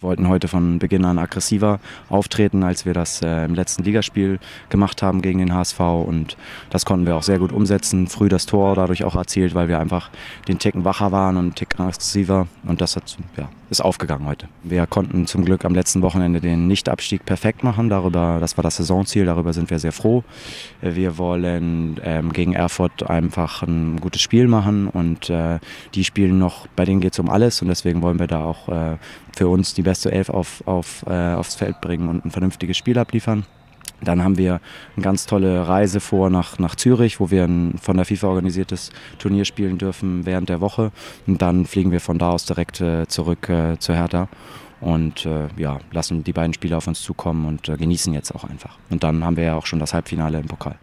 Wollten heute von Beginn an aggressiver auftreten, als wir das äh, im letzten Ligaspiel gemacht haben gegen den HSV. Und das konnten wir auch sehr gut umsetzen. Früh das Tor dadurch auch erzielt, weil wir einfach den Ticken wacher waren und einen Ticken aggressiver. Und das hat, ja, ist aufgegangen heute. Wir konnten zum Glück am letzten Wochenende den Nichtabstieg perfekt machen. Darüber, das war das Saisonziel, darüber sind wir sehr froh. Wir wollen ähm, gegen Erfurt einfach ein gutes Spiel machen und äh, die spielen noch, bei denen geht es um alles und deswegen wollen wir da auch äh, für uns die beste Elf auf, auf, äh, aufs Feld bringen und ein vernünftiges Spiel abliefern. Dann haben wir eine ganz tolle Reise vor nach, nach Zürich, wo wir ein von der FIFA organisiertes Turnier spielen dürfen während der Woche. Und dann fliegen wir von da aus direkt äh, zurück äh, zur Hertha und äh, ja, lassen die beiden Spiele auf uns zukommen und äh, genießen jetzt auch einfach. Und dann haben wir ja auch schon das Halbfinale im Pokal.